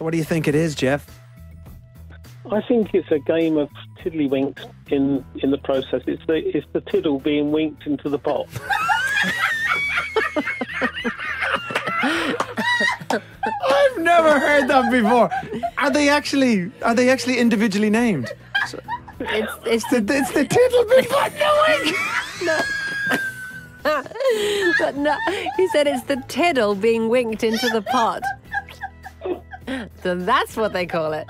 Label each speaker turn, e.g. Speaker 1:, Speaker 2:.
Speaker 1: So, what do you think it is, Jeff?
Speaker 2: I think it's a game of tiddlywinks in in the process. It's the it's the tiddle being winked into the pot.
Speaker 1: I've never heard that before. Are they actually? Are they actually individually named?
Speaker 3: It's, it's the
Speaker 1: It's the tiddle before knowing.
Speaker 3: but no, he said it's the tiddle being winked into the pot so that's what they call it.